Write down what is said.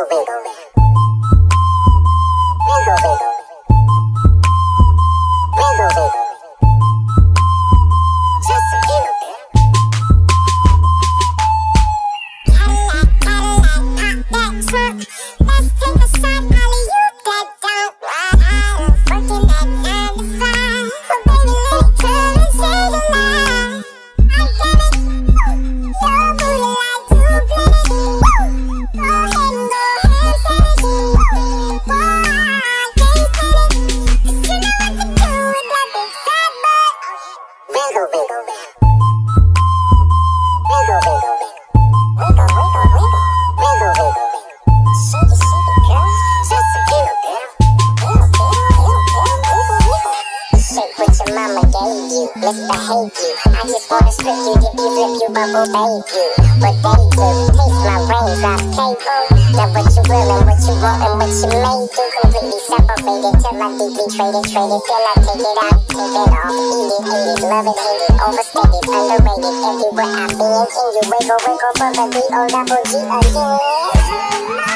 go bingo bingo get these lip you give you, flip you, bubble babe you. But they do, taste my raindrops, cable. That what you will and what you want and what you may do. Completely separated till I deeply traded, traded. Till I take it out, take it off, eat it, hate it, love it, hate it, overstated, underrated. Everywhere I've been, in you wiggle, wiggle, for the D-O double G again.